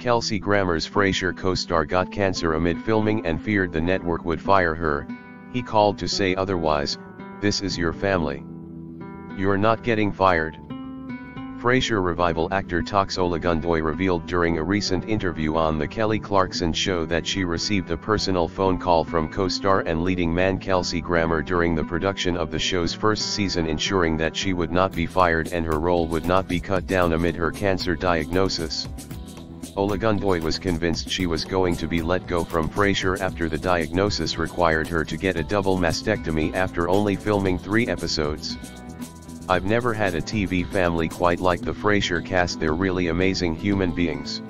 Kelsey Grammer's Frasier co-star got cancer amid filming and feared the network would fire her, he called to say otherwise, this is your family. You're not getting fired. Frasier revival actor Toks Olagundoye revealed during a recent interview on The Kelly Clarkson Show that she received a personal phone call from co-star and leading man Kelsey Grammer during the production of the show's first season ensuring that she would not be fired and her role would not be cut down amid her cancer diagnosis. Olagundoye was convinced she was going to be let go from Frasier after the diagnosis required her to get a double mastectomy after only filming three episodes. I've never had a TV family quite like the Frasier cast they're really amazing human beings.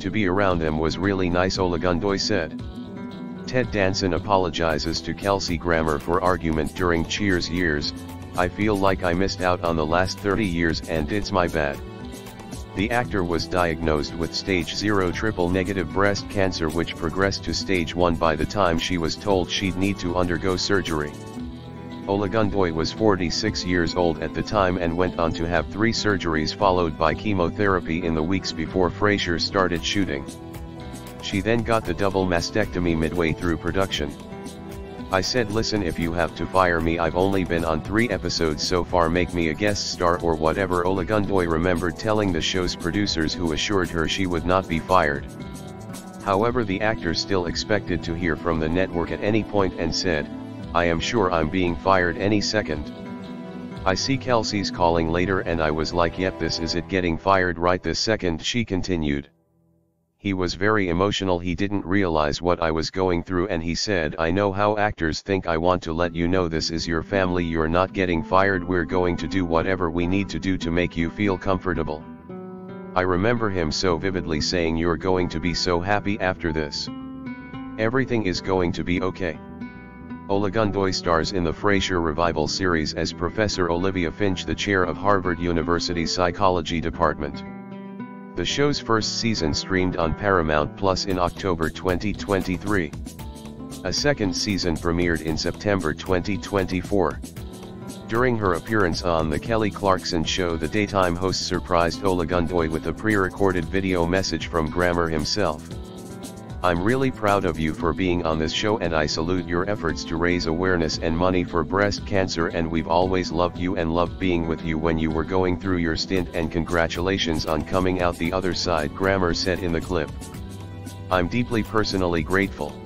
To be around them was really nice Olagundoye said. Ted Danson apologizes to Kelsey Grammer for argument during Cheers years, I feel like I missed out on the last 30 years and it's my bad. The actor was diagnosed with stage 0 triple negative breast cancer which progressed to stage 1 by the time she was told she'd need to undergo surgery. Olagundoye was 46 years old at the time and went on to have three surgeries followed by chemotherapy in the weeks before Frasier started shooting. She then got the double mastectomy midway through production. I said listen if you have to fire me I've only been on three episodes so far make me a guest star or whatever Olagundoye remembered telling the show's producers who assured her she would not be fired. However the actor still expected to hear from the network at any point and said, I am sure I'm being fired any second. I see Kelsey's calling later and I was like yep this is it getting fired right this second she continued. He was very emotional he didn't realize what I was going through and he said I know how actors think I want to let you know this is your family you're not getting fired we're going to do whatever we need to do to make you feel comfortable. I remember him so vividly saying you're going to be so happy after this. Everything is going to be okay. Olagundoye stars in the Frasier Revival series as Professor Olivia Finch the chair of Harvard University Psychology Department. The show's first season streamed on Paramount Plus in October 2023. A second season premiered in September 2024. During her appearance on The Kelly Clarkson Show the daytime host surprised Olagundoye with a pre-recorded video message from Grammer himself. I'm really proud of you for being on this show and I salute your efforts to raise awareness and money for breast cancer and we've always loved you and loved being with you when you were going through your stint and congratulations on coming out the other side Grammer said in the clip. I'm deeply personally grateful.